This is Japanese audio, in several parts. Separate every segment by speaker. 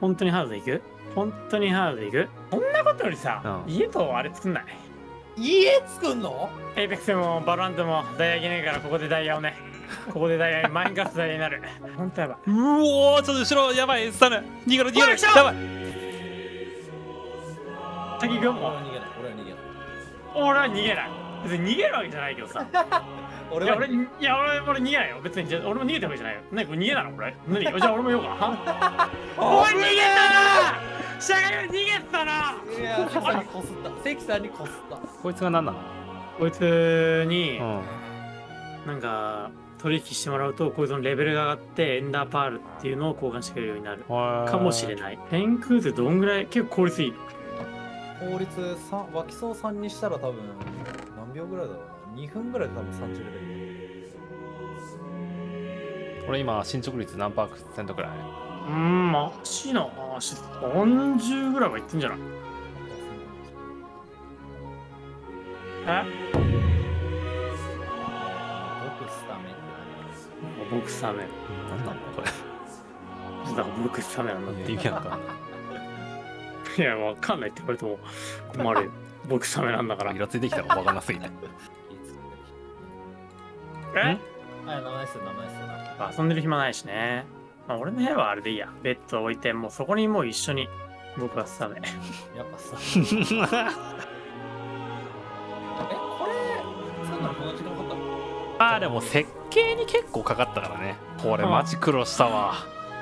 Speaker 1: 本当にハードでいく？本当にハードでいく？こんなことよりさ、
Speaker 2: うん。
Speaker 1: 家とあれ作んない？
Speaker 3: 家作んの？
Speaker 1: Apex も Valorant もダイヤいけねえからここでダイヤをねここでダイヤマインクラフトダイヤになる。本当やばい。う
Speaker 2: おーちょっと後ろやばいスタヌ逃げろ逃げろやばい。
Speaker 1: 先行く？よもう
Speaker 3: 俺は逃げない。俺は逃げない。
Speaker 1: 俺は逃げない別に逃げるわけじゃないけどさ。い
Speaker 3: 俺は
Speaker 1: や俺いや俺俺逃げないよ。別にじゃ俺も逃げたわけじゃないよ。何これ逃げなの？これ何じゃあ俺も言おうかは おい逃げたな！シャガリ逃げてたな！い
Speaker 3: や関さんにこすった。関さんにこすった。
Speaker 2: こいつが何なの？
Speaker 1: こいつに
Speaker 2: うん。
Speaker 1: なんか取引してもらうとこいつのレベルが上がってエンダーパールっていうのを交換してくれるようになる。かもしれ
Speaker 2: い。
Speaker 1: ない天空ってどんぐらい？結構効率いい。
Speaker 3: 効率3湧きそう3にしたら多分何秒ぐらいだろうな2分ぐらいで多分30レベル
Speaker 2: 俺今進捗率何パーセントくらい？う
Speaker 1: ーんマジな話30ぐらいはいってんじゃない？え？
Speaker 3: 僕スタメンって
Speaker 1: 僕サメ。
Speaker 2: 何なのこれ。
Speaker 1: だから僕サメなんだっ
Speaker 2: って意味わかん
Speaker 1: ていやわかんないって言われても困るよ。僕サメなんだから。
Speaker 2: イラついてきたの分かんなすぎて。
Speaker 1: え？
Speaker 3: はい名前する名前す。る
Speaker 1: 遊んでる暇ないしね、まあ、俺の部屋はあれでいいや。ベッド置いてもうそこにもう一緒に僕はサメ
Speaker 3: やっぱさ えこれ作るのこの時間かかっ
Speaker 2: あーでも設計に結構かかったからね。これマジ苦労したわ。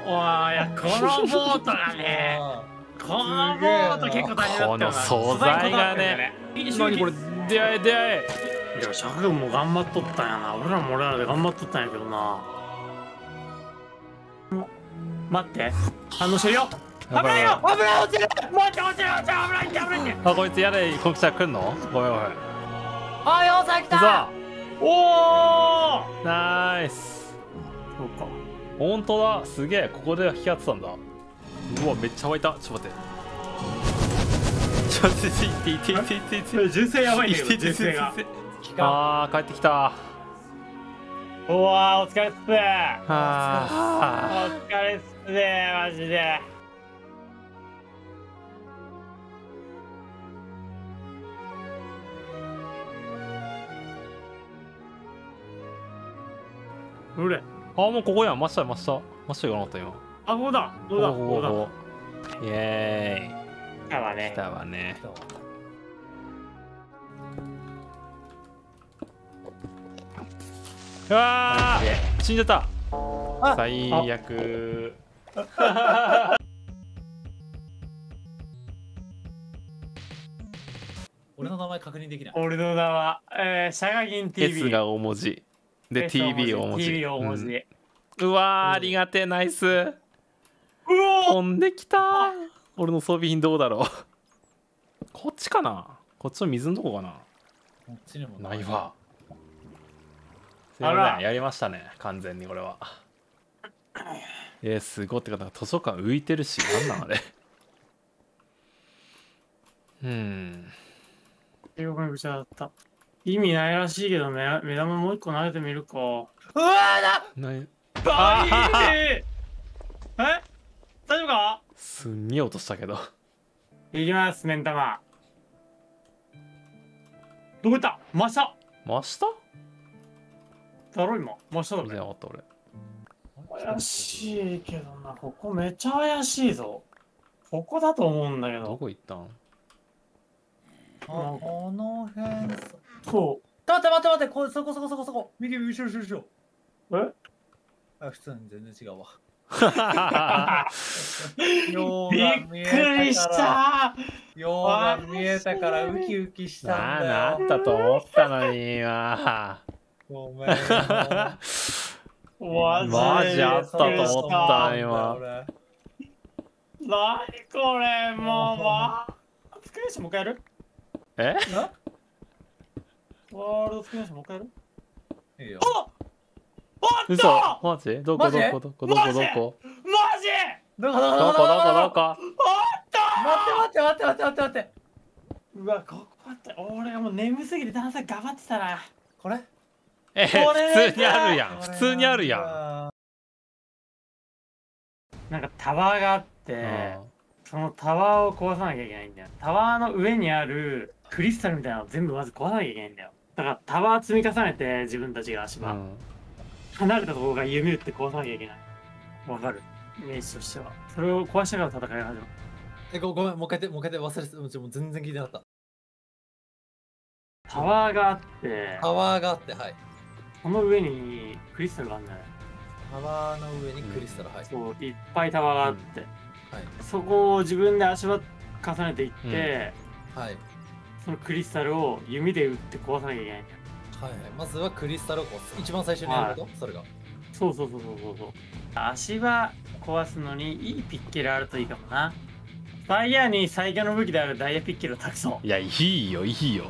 Speaker 1: おーいやこのボートが
Speaker 3: た
Speaker 1: ね
Speaker 3: あ
Speaker 1: このボート結構大変だったよな。
Speaker 2: この素材がね何これ出会え出会え。
Speaker 1: いやシャドウも頑張っとったんやな。俺らも俺らで頑張っとったんやけどな。も待って。反応してるよ。危ないよ。
Speaker 3: 危ない落ちる
Speaker 1: 待って落ちる落ちる危ないって危ない。って
Speaker 2: あこいつやれこっちは来んの？ごめんごめん。
Speaker 3: あよさ来た
Speaker 2: さ
Speaker 1: おお
Speaker 2: あナイス。
Speaker 1: そうか。
Speaker 2: 本当だ。すげえ。ここで引き当てたんだうわめっちゃ湧いた。ちょっと待って。ちょっと待っていっていっていって。いっていって
Speaker 1: 純正やばいんだけど純正が。
Speaker 2: あー帰ってきた。
Speaker 1: うわーお疲れっす。
Speaker 2: あ
Speaker 1: お疲れっすねマジで。どれ。
Speaker 2: ーあもうここやん。真下真下。真下行かなかった今
Speaker 1: あここだ。ここだ。
Speaker 2: お
Speaker 1: ここだ。
Speaker 2: イエ
Speaker 1: 来たわね。
Speaker 2: ーイ来たわね。う。わー。死んじゃった。
Speaker 3: あ
Speaker 2: 最悪。
Speaker 3: 俺の名前確認できない。
Speaker 1: 俺の名は、えー、シャガギン TV
Speaker 2: S が大文字。で TV 大文字。
Speaker 1: TV 大文字、
Speaker 2: う
Speaker 1: うん。
Speaker 2: わーありがてえ。ナイス飛んできた。俺の装備品どうだろう。こっちかな。こっちの水のとこかな。
Speaker 3: こっちにも
Speaker 2: ない。わすい
Speaker 1: あら。
Speaker 2: ません。やりましたね。完全にこれは。えー、すごいってかなんか図書館浮いてるし。なんなんあれ。うん。
Speaker 1: 英語がぐちゃだった。意味ないらしいけど目目玉もう一個投げてみるか。
Speaker 3: うわーだ
Speaker 2: ない
Speaker 1: 大
Speaker 2: あ
Speaker 1: 事え大丈夫か
Speaker 2: すんげえ音したけど。
Speaker 1: いきます目ん玉。どこ行った？真下。
Speaker 2: 真下？
Speaker 1: だろ今。真下だろ
Speaker 2: なかった俺。
Speaker 1: 怪しいけどなここめっちゃ怪しいぞ。ここだと思うんだけ
Speaker 2: ど。
Speaker 1: ど
Speaker 2: こ行ったん？
Speaker 3: あこの辺さ。
Speaker 1: そ
Speaker 3: 待って待って待ってこそこそこそこそこ。右右後ろ後ろ後ろ。
Speaker 1: うえ？
Speaker 3: あ普通に全然違うわ
Speaker 1: びっくりした。
Speaker 3: ようが見えたから ウキウキしたんだよ。
Speaker 2: なったと思ったのに今。
Speaker 3: ごめんよ
Speaker 1: マジ
Speaker 2: マジあったと思った
Speaker 3: 俺
Speaker 2: 今
Speaker 1: 何これ。もうわスクリーンションもう一回やる？
Speaker 2: え？
Speaker 1: ワールドスクリーンションもう一回やる？
Speaker 3: いいよ。
Speaker 1: ああ
Speaker 2: 嘘
Speaker 1: った
Speaker 2: マジ？どこ？どこどこ？どこ？どこ？
Speaker 1: マジ？マジ？
Speaker 3: どこ？どこ？
Speaker 2: どこ？どこ？どこ
Speaker 1: あった
Speaker 3: 待って待って待って待って待って。
Speaker 1: うわここあった俺がもう眠すぎて段差頑張ってたな。
Speaker 3: これ？
Speaker 2: え
Speaker 1: これ
Speaker 2: 普通にあるやん。普通にあるやん。
Speaker 1: なんかタワーがあってそのタワーを壊さなきゃいけないんだよ。タワーの上にあるクリスタルみたいなのを全部まず壊さなきゃいけないんだよ。だからタワー積み重ねて自分たちが足場、
Speaker 2: うん
Speaker 1: 離れたところが弓打って壊さなきゃいけない。わかる。イメージとしては。それを壊しながら戦いが始まる。
Speaker 3: えごごめんもう一回てもう一回て忘れてもう全然聞いてなかっ
Speaker 1: タワーがあって。
Speaker 3: たタワーがあってはい。
Speaker 1: その上にクリスタルがあるんだよ
Speaker 3: タワーの上にクリスタル、はい。
Speaker 1: そういっぱいタワーがあって、
Speaker 3: はい
Speaker 1: そこを自分で足場重ねていって、
Speaker 3: はい
Speaker 1: そのクリスタルを弓で打って壊さなきゃいけない
Speaker 3: はいはい。まずはクリスタルをこう一番最初にやること、それが。
Speaker 1: そうそうそうそうそうそう。足場壊すのにいいピッケルあるといいかもな。ファイヤーに最強の武器であるダイヤピッケルを託そう。
Speaker 2: いやいいよいいよ。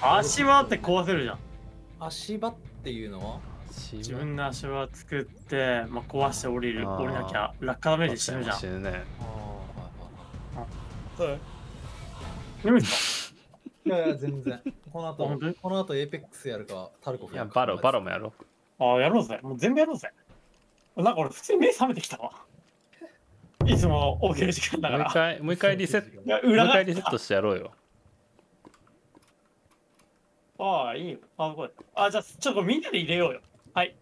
Speaker 1: 足場って壊せるじゃん。
Speaker 3: 足場っていうのは？
Speaker 1: 自
Speaker 2: 自
Speaker 1: 分の足場作って、まあ、壊して降りる。降りなきゃ落下ダメージ死ぬじゃん。
Speaker 2: 死ぬね。
Speaker 3: ああはいはい
Speaker 1: 眠いっす
Speaker 3: いやいや全然。この後
Speaker 1: 本当に？
Speaker 3: この後 Apex やるかタルコフ
Speaker 2: いやバロバロもやろ
Speaker 1: かああやろうぜ。もう全部やろうぜ。なんか俺普通に目覚めてきたわ。いつも起きる時間だ
Speaker 2: うもう一
Speaker 1: から
Speaker 2: 回もう一回リセット。
Speaker 1: いや
Speaker 2: もう
Speaker 1: 裏が
Speaker 2: 一回リセットしてやろうよ。
Speaker 1: ああいいよ。あこれあじゃあちょっとみんなで入れようよ。はい。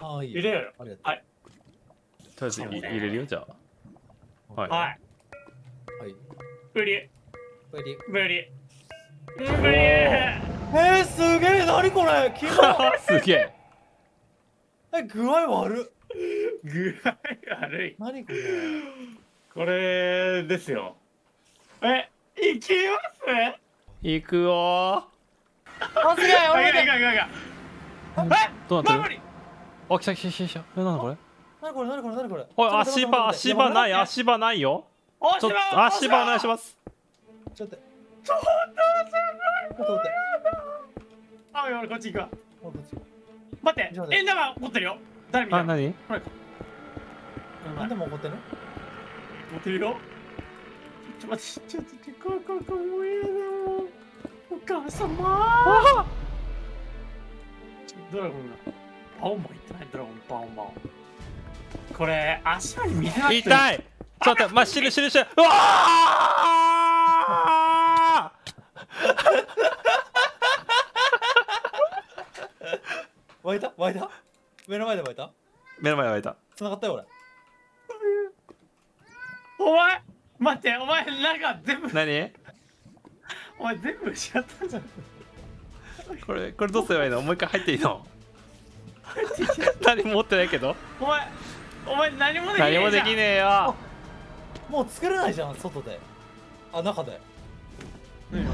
Speaker 3: ああいい。
Speaker 1: 入れようよ。
Speaker 3: ありがとう。
Speaker 1: はい。
Speaker 2: とりあえずい入れるよじゃあ。はい。
Speaker 1: はい。
Speaker 3: はい。
Speaker 1: 無理。
Speaker 3: これで
Speaker 1: 無理無理
Speaker 3: えー、すげえ何これキモ
Speaker 2: すげえ。
Speaker 3: え具合悪っ。
Speaker 1: 具合悪い。
Speaker 3: 何これ。
Speaker 1: これですよ。えいきます？
Speaker 2: 行くよ。
Speaker 3: あすげえ
Speaker 1: あい
Speaker 3: 俺だ
Speaker 1: かんいかんいかんいかんえ
Speaker 2: どうなってる？あ来た来た来た来た。えなんだこれ？
Speaker 3: 何これ何これ何これ。
Speaker 2: おい足場足場ない
Speaker 3: あ
Speaker 2: 足場ないよ。
Speaker 1: お
Speaker 2: ちょっと足場お願いします。
Speaker 3: ちょっとちょっと待って
Speaker 1: あ俺こっち行くわ。
Speaker 3: こっち
Speaker 1: 待って
Speaker 3: ちょっと待って
Speaker 1: エンダマ持ってるよ誰みたいな
Speaker 2: あ何
Speaker 1: これか
Speaker 3: なんでも怒ってんの
Speaker 1: 持ってるよちょっと待ってちょっと待って怖い怖い怖いもう嫌だお母様ドラゴンがバオンバオン言ってないドラゴンバオンバオンこれ足場に見せなくてい
Speaker 2: 痛いちょっと待ってまあ死ぬ死ぬ死ぬうわ
Speaker 3: 湧いた？湧いた？目の前で湧いた？
Speaker 2: 目の前に湧いた。
Speaker 3: 繋がったよ俺。
Speaker 1: お前待ってお前なんか全部
Speaker 2: 何？
Speaker 1: お前全部失ったんじゃん。
Speaker 2: これこれどうすればいいの？もう一回入っていいの？何も持ってないけど？
Speaker 1: お前お前何もできないじゃん。
Speaker 2: 何もできねえよ。
Speaker 3: もう作れないじゃん外で。あ中で。
Speaker 1: 何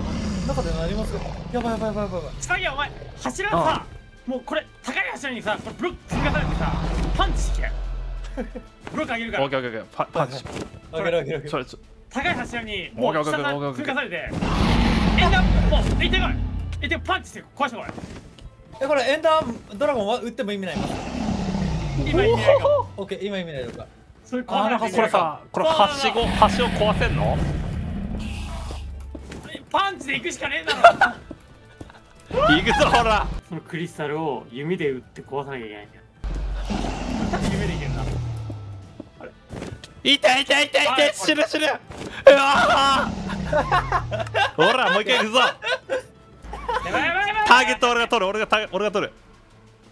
Speaker 3: 中で何も作れやばいやばいやばいやばいやばい。
Speaker 1: 最悪お前柱をさもうこれ高い柱にさこれブロック積み重ねてさパンチしてけブロックあげるから。
Speaker 2: オッケーオッケーオッケー。パパンチ
Speaker 3: あげるあげるあげる
Speaker 2: それ
Speaker 1: 高い柱にもう
Speaker 2: オッケー
Speaker 1: 下から積み重ねてエンダーもう行ってこい。行ってパンチして壊してこい。
Speaker 3: えこれエンダードラゴンは撃っても意味ないの？
Speaker 1: 今意味ない
Speaker 3: オッケー今意味ないのか。
Speaker 1: それ壊さ
Speaker 2: これさこれはしごはしを壊せんの？
Speaker 1: パンチで行くしかねえだろ
Speaker 2: 行くぞほら。
Speaker 1: そのクリスタルを弓で打って壊さなきゃいけないんだよ。弓でいけるな
Speaker 2: 痛い痛い痛い痛い。
Speaker 1: あ
Speaker 2: 死ぬ死ぬ。うわー。ほらもう一回行くぞ。ターゲット俺が取る俺がターゲ俺が取る。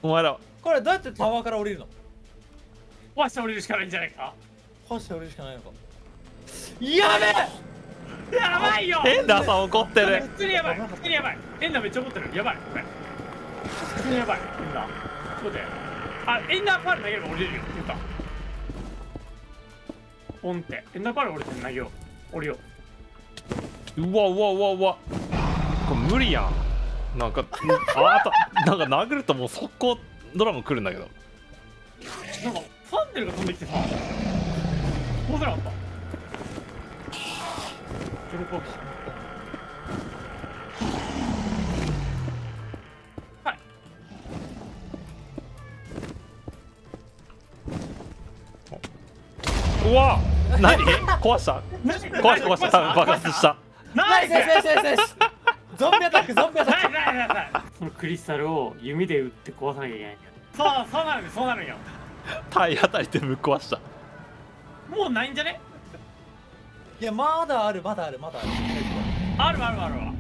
Speaker 2: お前ら。
Speaker 3: これどうやってタワーから降りるの？
Speaker 1: 壊して降りるしかないんじゃないか。
Speaker 3: 壊して降りるしかないのか。やべえ
Speaker 1: やばいよ。
Speaker 2: エンダーさん怒ってる。
Speaker 1: 普通にやばい。普通にやばい。エンダーめっちゃ怒ってる。やばい。これ普通にやばい。エンダーちょっと待ってあエンダーパール投げれば降りれるよ。言うた。オンって。エンダーパール降りて投げよう。降りよう。
Speaker 2: うわうわうわうわ。これ無理やん。なんかああとなんか殴るともう速攻ドラム来るんだけど。
Speaker 1: なんかファンネルが飛んできてさ。こうせなかったテレポートはい。
Speaker 2: うわ何？壊した？
Speaker 1: 何
Speaker 2: 壊した壊した。多分爆発した。
Speaker 1: ナイス
Speaker 3: ナイスナイスゾンビアタックゾンビアタッ
Speaker 1: ナイスナイスナイスナイスそのクリスタルを弓で撃って壊さなきゃいけないんだ。よそうそうなるそうなるんよ。
Speaker 2: 体当たりでぶっ壊した。
Speaker 1: もうないんじゃね？
Speaker 3: いやまだあるまだあるまだある。
Speaker 1: あるあるあるわ。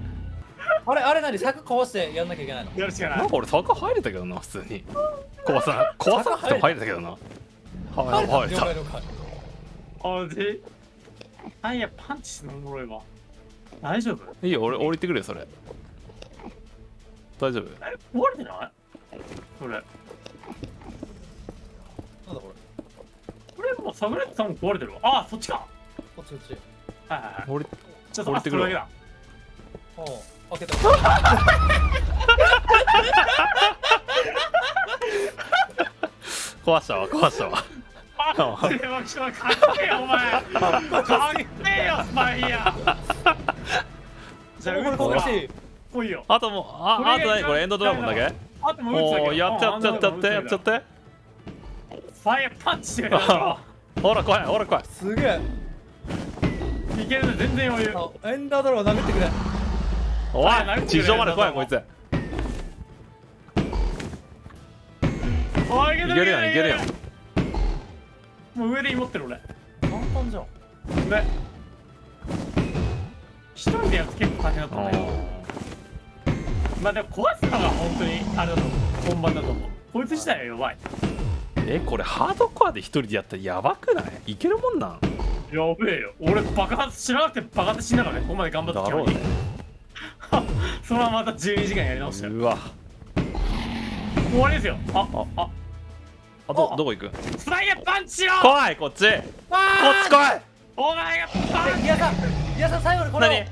Speaker 3: あれあれ何？柵壊してやんなきゃいけないの？
Speaker 1: やるしかな
Speaker 2: ないんか俺坂入れたけどな普通に。壊さな壊 さなくても入れたけどな。はい入れた
Speaker 3: 了解了解
Speaker 1: あであいやパンチするのおもろいわ。大丈夫？
Speaker 2: いいよ俺降りてくれよそれ。大丈夫？
Speaker 1: え壊れてない？これ。
Speaker 3: なんだこれ。
Speaker 1: これもうサブレットさんも壊れてるわ。あそっちか
Speaker 3: ちこっち
Speaker 1: はいはいはい。
Speaker 2: 降り
Speaker 1: ちょっと
Speaker 2: 降りてくるわ。
Speaker 1: あそれだ。け
Speaker 3: おう。開けた
Speaker 2: 壊したわ壊したわ
Speaker 1: かっけえよお前かっけえよスパイヤーじゃあ
Speaker 3: これ
Speaker 1: 撃つわ
Speaker 3: こっち
Speaker 1: 来いよ。
Speaker 2: あともうああと何これエンドドラゴンだけ？
Speaker 1: あともう
Speaker 2: やっちゃっちゃっちゃってやっちゃって。
Speaker 1: ファイヤーパンチして
Speaker 2: ほら来いほら来い。
Speaker 3: すげえ
Speaker 1: いけるね全然余裕。
Speaker 3: あエンダードラゴン殴ってくれ。
Speaker 2: おい地上まで来いこいつ。
Speaker 1: おいい
Speaker 2: いけるやんいけるやん。
Speaker 1: もう上で持ってる俺。
Speaker 3: 簡単じゃん。
Speaker 1: で一人でやると結構大変だったんだけどまあでも壊すのが本当にあれだと思う。本番だと思う。こいつ自体はやばい。
Speaker 2: えこれハードコアで一人でやったらやばくない？いけるもんなん？
Speaker 1: やべえよ。俺爆発しなくて爆発しながらねここまで頑張ってきたのに。
Speaker 2: だろうね。
Speaker 1: そのまままた12時間やり直したよ
Speaker 2: うわ。
Speaker 1: 終わりですよ。ああ。あ。
Speaker 2: あど
Speaker 1: あ。
Speaker 2: どこ行く？
Speaker 1: スパイヤーパンチよ
Speaker 2: 来いこっち。こっち来い。
Speaker 1: お前がパン
Speaker 3: いやさいやさ最後にこれを。
Speaker 2: 何？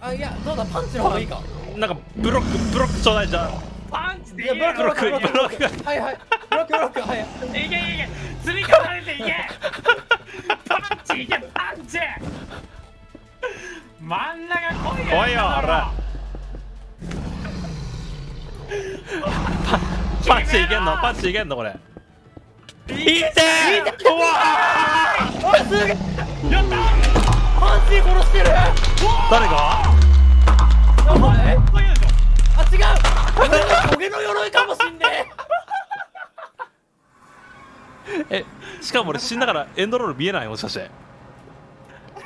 Speaker 3: あいやどうだパンチの方がいいか。
Speaker 2: なんかブロックブロックちょうだいじゃん。
Speaker 1: パンチで
Speaker 3: いや
Speaker 1: いけ
Speaker 3: ブロックブロックブロック。はいはい。ブロックブロックはい
Speaker 1: い。けいけいけ。積み重ねていけ。パンチいけパンチ真ん中来いよ
Speaker 2: 来いよほらパンチいけんのパンチいけんのこれ。
Speaker 1: い
Speaker 2: いうわ
Speaker 3: おいすげえ。
Speaker 1: やった
Speaker 3: パンチ殺してる
Speaker 2: 誰が
Speaker 3: お前あ違う。俺の鎧かもしんね
Speaker 2: えしかも俺死んだからエンドロール見えないもしかして。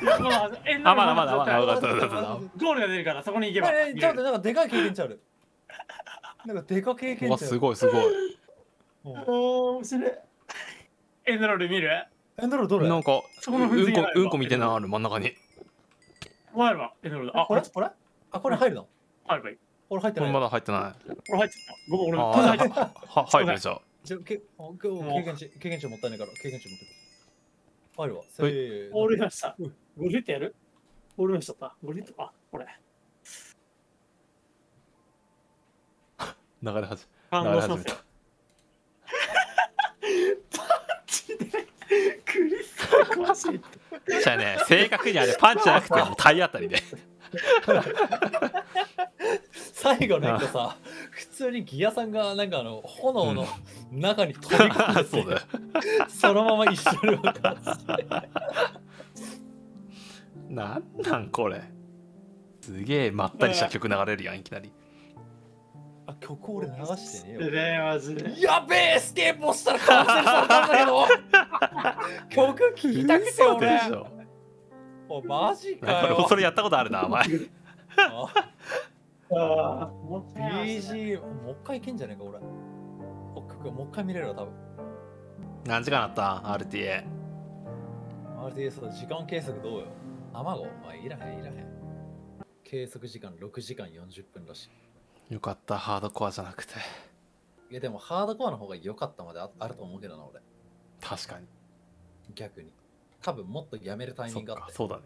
Speaker 1: いやまだ
Speaker 2: まだまだ。まだ
Speaker 1: ゴールが出るからそこに行けば。
Speaker 3: えちょっとなんかでかい経験値ある。なんかでか経験値ある。
Speaker 2: すごいすごい。
Speaker 3: うん
Speaker 1: おー面白い。エンドロール見る？
Speaker 3: エンドロールどれ？
Speaker 2: なんか
Speaker 1: そこの
Speaker 2: うんこうんこみたいなのある真ん中に。
Speaker 1: お前らエンドロール。あ
Speaker 3: これ？これ？あこれ入るの？
Speaker 1: あればいい
Speaker 3: 俺入ってない。
Speaker 2: これまだ入ってない。
Speaker 1: 俺入ってた。ごめん俺
Speaker 2: あ
Speaker 1: これ入ってた。
Speaker 2: ーは入るじゃあ
Speaker 3: じゃあけ経験値経験値もったいないから経験値持ってく入るわ。せ
Speaker 2: はい。
Speaker 3: ーの。
Speaker 1: オーした
Speaker 3: うん。
Speaker 1: ゴリットやる？オールしちゃったゴリットかこれ。
Speaker 2: 流れ始
Speaker 1: 感動しますよ。パンチでクリスタル壊しい
Speaker 2: めじゃあね正確にあれパンチじゃなくてもう体当たりで。
Speaker 3: 最後なんかさ普通にギアさんがなんかあの炎の中に飛び込んでて
Speaker 2: そうだよ。
Speaker 3: そのまま一緒に
Speaker 2: なんなんこれ。すげえまったりした曲流れるやんいきなり。
Speaker 3: あ曲俺流してねえよ。
Speaker 1: でねマジで。
Speaker 3: やべえスケープをしたらカウンセルされたんだけど。曲聴きたくて
Speaker 2: 嘘
Speaker 3: 俺
Speaker 2: でしょ。
Speaker 3: おマジかよ。
Speaker 2: それやったことあるなお前。
Speaker 3: あ
Speaker 1: あ。あもったいない
Speaker 3: BG もう一回いけんじゃねえか俺お曲もう一回見れるわ多分。
Speaker 2: 何時間あった？RTA
Speaker 3: RTS の時間計測どうよ？卵？まあいらへんいらへん。計測時間6時間40分らし
Speaker 2: よかったハードコアじゃなくて。
Speaker 3: いいやでもハードコアの方が良かったまでああると思うけどな俺。
Speaker 2: 確かに。
Speaker 3: 逆に。多分もっとやめるタイミングがあって。
Speaker 2: かそうだね